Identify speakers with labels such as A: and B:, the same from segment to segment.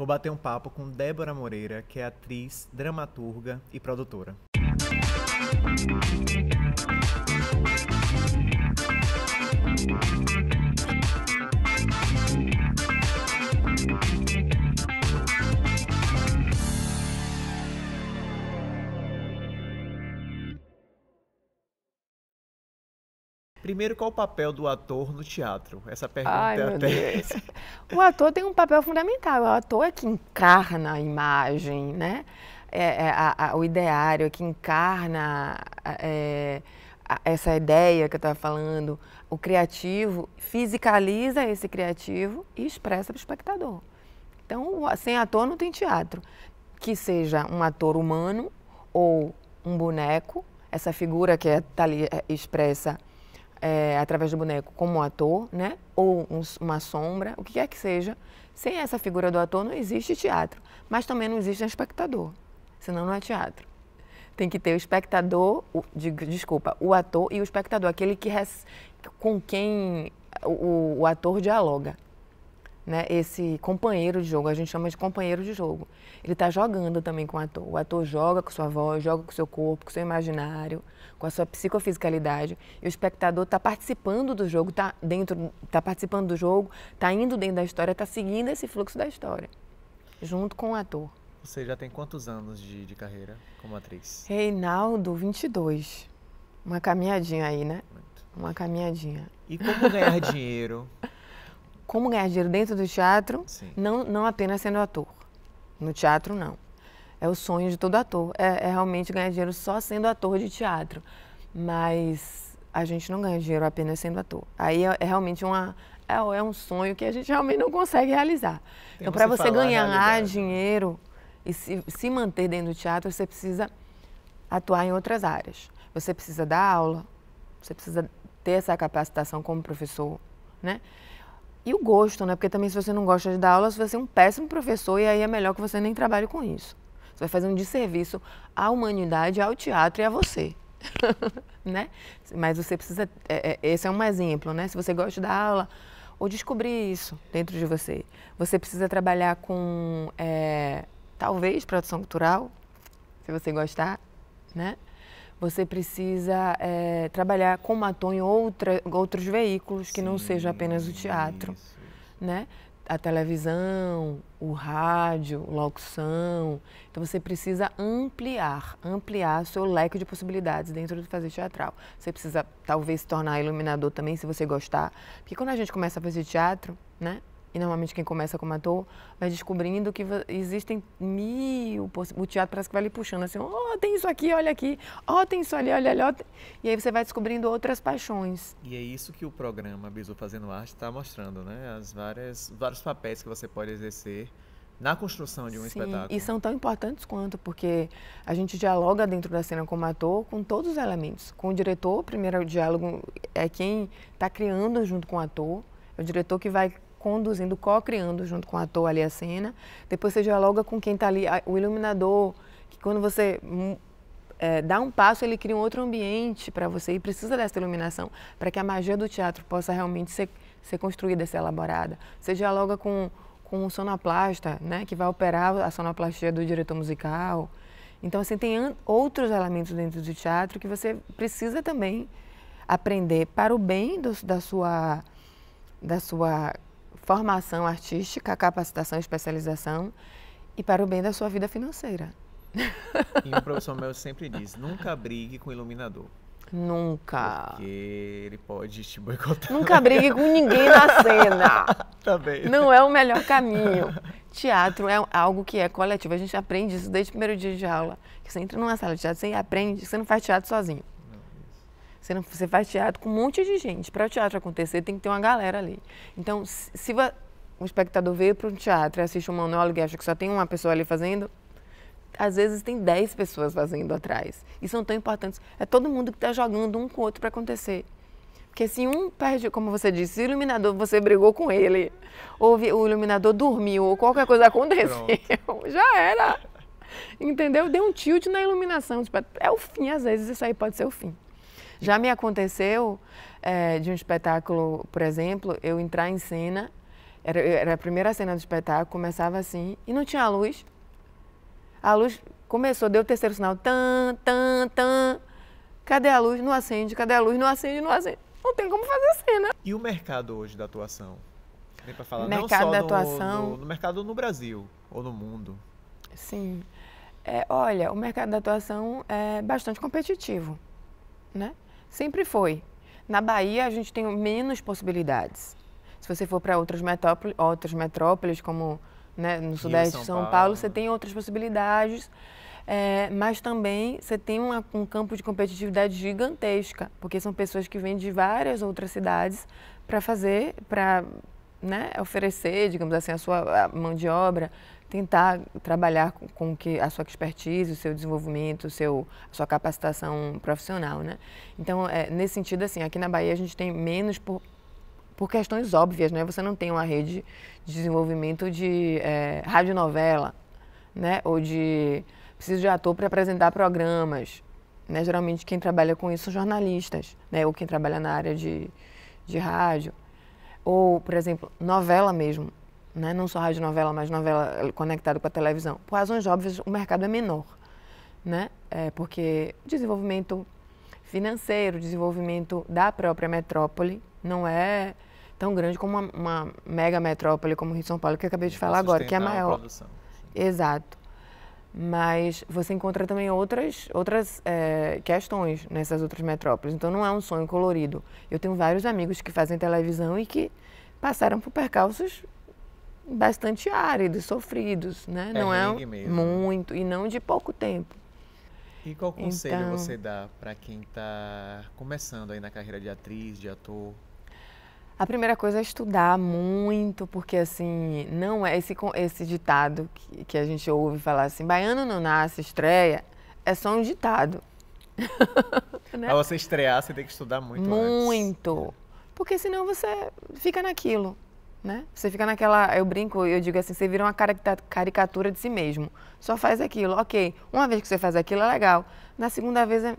A: Vou bater um papo com Débora Moreira, que é atriz, dramaturga e produtora. Primeiro, qual o papel do ator no teatro? Essa pergunta
B: Ai,
A: é até...
B: O ator tem um papel fundamental. O ator é que encarna a imagem, né? É, é a, a, o ideário, é que encarna é, a, essa ideia que eu estava falando. O criativo fisicaliza esse criativo e expressa para o espectador. Então, sem ator não tem teatro. Que seja um ator humano ou um boneco, essa figura que está ali é, expressa é, através do boneco como ator, né? Ou um, uma sombra, o que quer que seja. Sem essa figura do ator não existe teatro, mas também não existe um espectador, senão não é teatro. Tem que ter o espectador, o, de, desculpa, o ator e o espectador, aquele que res, com quem o, o ator dialoga né, esse companheiro de jogo, a gente chama de companheiro de jogo. Ele está jogando também com o ator. O ator joga com sua voz, joga com seu corpo, com seu imaginário, com a sua psicofisicalidade. E o espectador está participando do jogo, está dentro, está participando do jogo, está indo dentro da história, está seguindo esse fluxo da história, junto com o ator.
A: Você já tem quantos anos de, de carreira como atriz?
B: Reinaldo, 22. Uma caminhadinha aí, né? Muito. Uma caminhadinha.
A: E como ganhar dinheiro
B: como ganhar dinheiro dentro do teatro, não, não apenas sendo ator. No teatro, não. É o sonho de todo ator. É, é, realmente ganhar dinheiro só sendo ator de teatro. Mas a gente não ganha dinheiro apenas sendo ator. Aí é, é realmente uma, é, é, um sonho que a gente realmente não consegue realizar. Tem então, para você ganhar dinheiro e se, se manter dentro do teatro, você precisa atuar em outras áreas. Você precisa dar aula, você precisa ter essa capacitação como professor, né? E o gosto, né? Porque também se você não gosta de dar aula, você vai ser um péssimo professor e aí é melhor que você nem trabalhe com isso. Você vai fazer um desserviço à humanidade, ao teatro e a você. né? Mas você precisa. É, é, esse é um exemplo, né? Se você gosta dar aula, ou descobrir isso dentro de você. Você precisa trabalhar com, é, talvez, produção cultural, se você gostar, né? Você precisa é, trabalhar como ator em outra, outros veículos que Sim, não seja apenas o teatro, isso, isso. né? A televisão, o rádio, locução. Então você precisa ampliar, ampliar seu leque de possibilidades dentro do fazer teatral. Você precisa talvez se tornar iluminador também, se você gostar, porque quando a gente começa a fazer teatro, né? E normalmente quem começa como ator vai descobrindo que existem mil O teatro parece que vai lhe puxando assim, oh, tem isso aqui, olha aqui, oh, tem isso ali, olha ali. Oh. E aí você vai descobrindo outras paixões.
A: E é isso que o programa Bisu Fazendo Arte está mostrando, né? As várias, vários papéis que você pode exercer na construção de um
B: Sim,
A: espetáculo.
B: E são tão importantes quanto, porque a gente dialoga dentro da cena como ator com todos os elementos. Com o diretor, o primeiro diálogo é quem está criando junto com o ator, é o diretor que vai conduzindo, co-criando junto com o ator ali a cena. Depois você dialoga com quem está ali, o iluminador, que quando você hum, é, dá um passo, ele cria um outro ambiente para você e precisa dessa iluminação para que a magia do teatro possa realmente ser, ser construída, ser elaborada. Você dialoga com, com o sonoplasta, né, que vai operar a sonoplastia do diretor musical. Então, assim, tem outros elementos dentro do teatro que você precisa também aprender para o bem do, da sua da sua formação artística, capacitação e especialização e para o bem da sua vida financeira.
A: E o professor Mel sempre diz: nunca brigue com o iluminador.
B: Nunca.
A: Porque ele pode te boicotar.
B: Nunca brigue com ninguém na cena.
A: Também.
B: Não é o melhor caminho. Teatro é algo que é coletivo. A gente aprende isso desde o primeiro dia de aula. Que você entra numa sala de teatro, você aprende, você não faz teatro sozinho. Você, não, você faz teatro com um monte de gente. Para o teatro acontecer, tem que ter uma galera ali. Então, se, se um espectador veio para um teatro e assiste um monólogo e acha que só tem uma pessoa ali fazendo, às vezes tem 10 pessoas fazendo atrás. E são tão importantes. É todo mundo que está jogando um com o outro para acontecer. Porque se um perde, como você disse, se o iluminador, você brigou com ele, ou o iluminador dormiu, ou qualquer coisa aconteceu, Pronto. já era. Entendeu? Deu um tilt na iluminação. Tipo, é o fim, às vezes isso aí pode ser o fim. Já me aconteceu é, de um espetáculo, por exemplo, eu entrar em cena Era, era a primeira cena do espetáculo, começava assim, e não tinha luz. A luz começou, deu o terceiro sinal, tan, tan, tan. Cadê a luz? Não acende, cadê a luz? Não acende, não acende. Não tem como fazer cena.
A: E o mercado hoje da atuação? Tem para falar
B: mercado
A: não
B: só
A: da
B: atuação.
A: No, no, no, mercado no Brasil ou no mundo.
B: Sim. É, olha, o mercado da atuação é bastante competitivo, né? Sempre foi. Na Bahia a gente tem menos possibilidades. Se você for para outras metrópoles, outras metrópoles como né, no sudeste de São, Paulo, Paulo, você tem outras possibilidades. É, mas também você tem uma, um campo de competitividade gigantesca, porque são pessoas que vêm de várias outras cidades para fazer, para né, oferecer, digamos assim, a sua mão de obra, tentar trabalhar com, com, que a sua expertise, o seu desenvolvimento, o seu, a sua capacitação profissional, né? Então, é, nesse sentido, assim, aqui na Bahia a gente tem menos por, por questões óbvias, né? Você não tem uma rede de desenvolvimento de é, radionovela, né? Ou de preciso de ator para apresentar programas, né? Geralmente quem trabalha com isso são jornalistas, né? Ou quem trabalha na área de, de rádio. Ou, por exemplo, novela mesmo. Né? Não só rádio novela, mas novela conectada com a televisão. Por razões óbvias, o mercado é menor. Né? É porque desenvolvimento financeiro, desenvolvimento da própria metrópole não é tão grande como uma, uma mega metrópole como Rio de São Paulo, que eu acabei de falar agora, que é maior. Exato. Mas você encontra também outras, outras é, questões nessas outras metrópoles. Então não é um sonho colorido. Eu tenho vários amigos que fazem televisão e que passaram por percalços bastante áridos, sofridos, né?
A: É
B: não
A: é mesmo.
B: muito e não de pouco tempo.
A: E qual conselho então, você dá para quem está começando aí na carreira de atriz, de ator?
B: A primeira coisa é estudar muito, porque assim, não é esse, esse ditado que, que a gente ouve falar assim, baiano não nasce, estreia, é só um ditado.
A: né? Pra você estrear, você tem que estudar muito
B: Muito. Antes. Porque senão você fica naquilo, né? Você fica naquela, eu brinco, eu digo assim, você vira uma caricatura de si mesmo. Só faz aquilo, ok. Uma vez que você faz aquilo é legal. Na segunda vez, é...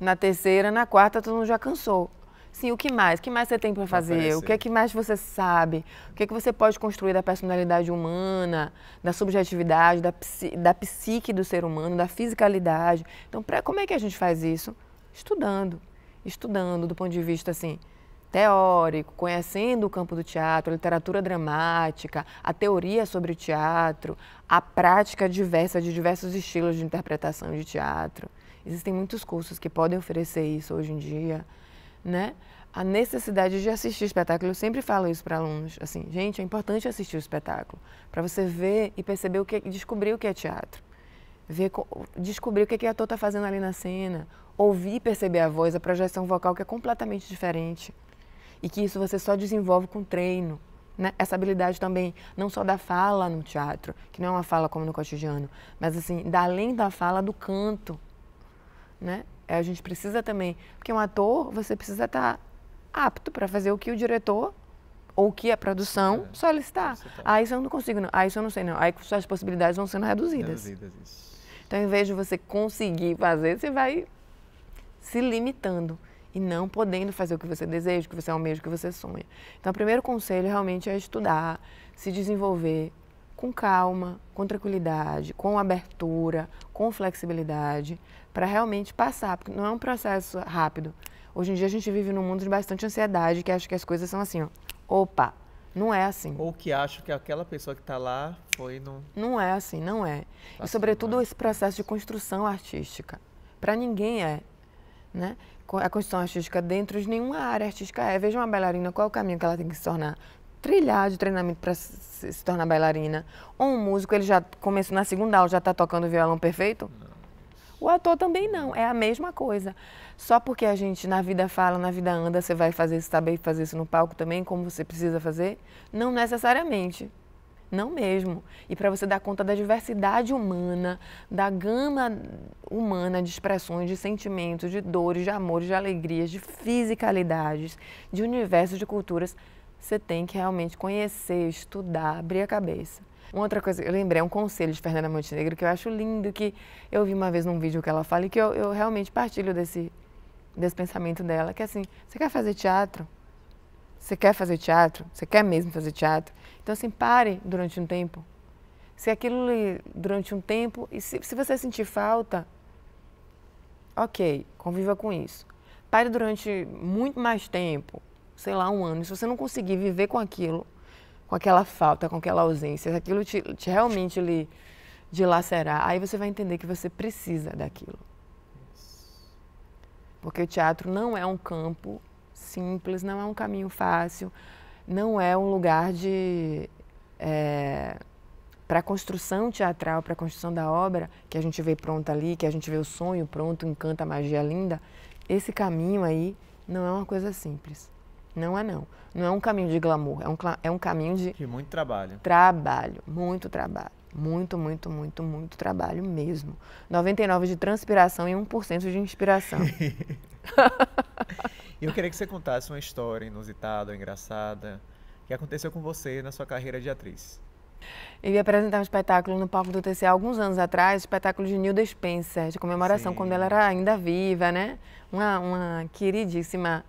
B: na terceira, na quarta, todo mundo já cansou. Sim, o que mais? O que mais você tem para fazer? O que é que mais você sabe? O que é que você pode construir da personalidade humana, da subjetividade, da, psi, da psique do ser humano, da fisicalidade? Então, pra, como é que a gente faz isso? Estudando. Estudando do ponto de vista, assim, teórico, conhecendo o campo do teatro, a literatura dramática, a teoria sobre o teatro, a prática diversa de diversos estilos de interpretação de teatro. Existem muitos cursos que podem oferecer isso hoje em dia né? A necessidade de assistir espetáculo, eu sempre falo isso para alunos, assim, gente, é importante assistir o espetáculo, para você ver e perceber o que, descobrir o que é teatro, ver, descobrir o que, que o ator está fazendo ali na cena, ouvir e perceber a voz, a projeção vocal que é completamente diferente e que isso você só desenvolve com treino, né? Essa habilidade também, não só da fala no teatro, que não é uma fala como no cotidiano, mas assim, da além da fala do canto, né? É, a gente precisa também, porque um ator, você precisa estar apto para fazer o que o diretor ou o que a produção é, solicitar. Ah, isso eu não consigo, não. Ah, isso eu não sei, não. Aí suas possibilidades vão sendo reduzidas. reduzidas então, em vez de você conseguir fazer, você vai se limitando e não podendo fazer o que você deseja, o que você almeja, o que você sonha. Então, o primeiro conselho realmente é estudar, se desenvolver com calma, com tranquilidade, com abertura, com flexibilidade, para realmente passar, porque não é um processo rápido. Hoje em dia a gente vive num mundo de bastante ansiedade, que acha que as coisas são assim, ó. Opa, não é assim.
A: Ou que acha que aquela pessoa que está lá foi no.
B: Não é assim, não é. e sobretudo esse processo de construção artística. Para ninguém é, né? A construção artística dentro de nenhuma área artística é. Veja uma bailarina, qual é o caminho que ela tem que se tornar? Trilhar de treinamento para se, se, tornar bailarina. Ou um músico, ele já começou na segunda aula, já está tocando violão perfeito? Não. O ator também não, é a mesma coisa. Só porque a gente na vida fala, na vida anda, você vai fazer isso, saber fazer isso no palco também, como você precisa fazer? Não necessariamente. Não mesmo. E para você dar conta da diversidade humana, da gama humana de expressões, de sentimentos, de dores, de amores, de alegrias, de fisicalidades, de universos de culturas, você tem que realmente conhecer, estudar, abrir a cabeça. Uma outra coisa, eu lembrei, é um conselho de Fernanda Montenegro que eu acho lindo, que eu vi uma vez num vídeo que ela fala e que eu, eu realmente partilho desse, desse pensamento dela, que é assim, você quer fazer teatro? Você quer fazer teatro? Você quer mesmo fazer teatro? Então, assim, pare durante um tempo. Se aquilo durante um tempo, e se, se você sentir falta, ok, conviva com isso. Pare durante muito mais tempo, sei lá, um ano. Se você não conseguir viver com aquilo, com aquela falta, com aquela ausência, se aquilo te, te realmente lhe dilacerar, aí você vai entender que você precisa daquilo. Porque o teatro não é um campo simples, não é um caminho fácil, não é um lugar de. É, para a construção teatral, para a construção da obra, que a gente vê pronta ali, que a gente vê o sonho pronto, encanta a magia linda, esse caminho aí não é uma coisa simples. Não é não. Não é um caminho de glamour, é um, é um caminho de...
A: De muito trabalho.
B: Trabalho, muito trabalho. Muito, muito, muito, muito trabalho mesmo. 99 de transpiração e 1% de inspiração.
A: E eu queria que você contasse uma história inusitada, engraçada, que aconteceu com você na sua carreira de atriz.
B: Eu ia apresentar um espetáculo no palco do TCA alguns anos atrás, espetáculo de Nilda Spencer, de comemoração, Sim. quando ela era ainda viva, né? Uma, uma queridíssima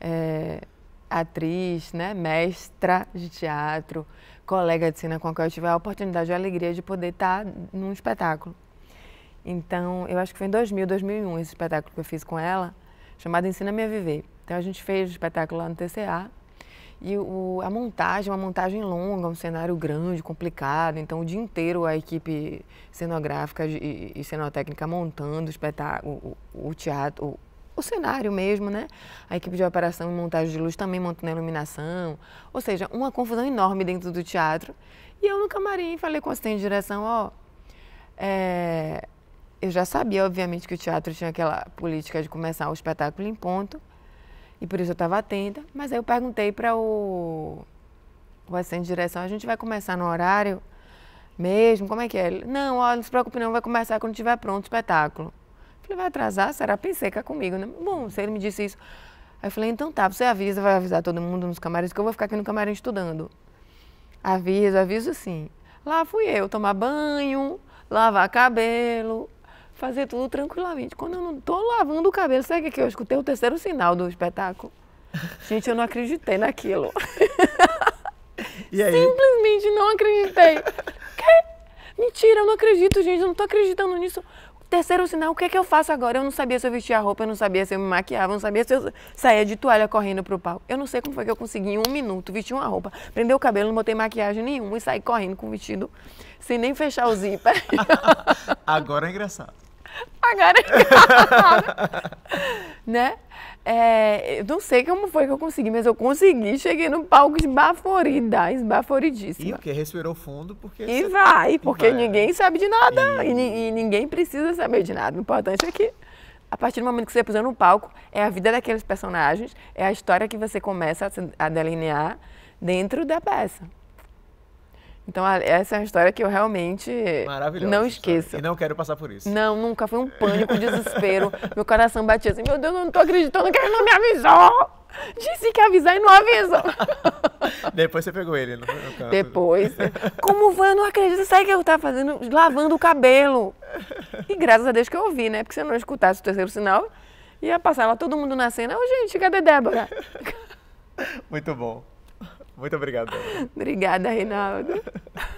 B: é, atriz, né? mestra de teatro, colega de cena com a qual eu tive a oportunidade e a alegria de poder estar num espetáculo. Então, eu acho que foi em 2000, 2001 esse espetáculo que eu fiz com ela, chamado Ensina-me a Viver. Então, a gente fez o espetáculo lá no TCA, e o, a montagem, uma montagem longa, um cenário grande, complicado. Então, o dia inteiro a equipe cenográfica e, e cenotécnica montando o espetáculo, o, o teatro, o, cenário mesmo, né? A equipe de operação e montagem de luz também montando a iluminação. Ou seja, uma confusão enorme dentro do teatro. E eu no camarim falei com o assistente de direção, ó, é, eu já sabia, obviamente, que o teatro tinha aquela política de começar o espetáculo em ponto. E por isso eu estava atenta. Mas aí eu perguntei para o, o assistente de direção, a gente vai começar no horário mesmo? Como é que é? Não, olha, não se preocupe não, vai começar quando estiver pronto o espetáculo. Falei, vai atrasar? Será? Pensei que é comigo, né? Bom, se ele me disse isso. Aí eu falei, então tá, você avisa, vai avisar todo mundo nos camarins, que eu vou ficar aqui no camarim estudando. Aviso, aviso sim. Lá fui eu tomar banho, lavar cabelo, fazer tudo tranquilamente. Quando eu não estou lavando o cabelo, sabe o que eu escutei? O terceiro sinal do espetáculo. Gente, eu não acreditei naquilo. Simplesmente não acreditei. Que? Mentira, eu não acredito, gente. Eu não estou acreditando nisso. Terceiro sinal, o que é que eu faço agora? Eu não sabia se eu vestia a roupa, eu não sabia se eu me maquiava, eu não sabia se eu saía de toalha correndo pro pau. Eu não sei como foi que eu consegui em um minuto vestir uma roupa, prender o cabelo, não botei maquiagem nenhuma e sair correndo com o vestido sem nem fechar o zíper.
A: agora é engraçado.
B: Agora, né? É, eu não sei como foi que eu consegui, mas eu consegui. Cheguei no palco esbaforida, esbaforidíssima.
A: E o que? Respirou fundo porque...
B: E você... vai, porque e vai. ninguém sabe de nada e... E, e ninguém precisa saber de nada. O importante é que a partir do momento que você pisa no palco, é a vida daqueles personagens, é a história que você começa a delinear dentro da peça. Então, essa é uma história que eu realmente não esqueço.
A: E não quero passar por isso.
B: Não, nunca. Foi um pânico, um desespero. Meu coração batia assim, meu Deus, eu não tô acreditando que ele não me avisou. Disse que ia avisar e não avisou.
A: Depois você pegou ele no,
B: no Depois. Como foi? Eu não acredito. Sabe o que eu tava fazendo? Lavando o cabelo. E graças a Deus que eu ouvi, né? Porque se eu não escutasse o terceiro sinal, ia passar lá todo mundo na cena. Ô, gente, cadê Débora?
A: Muito bom. Muito obrigado.
B: Obrigada, Reinaldo.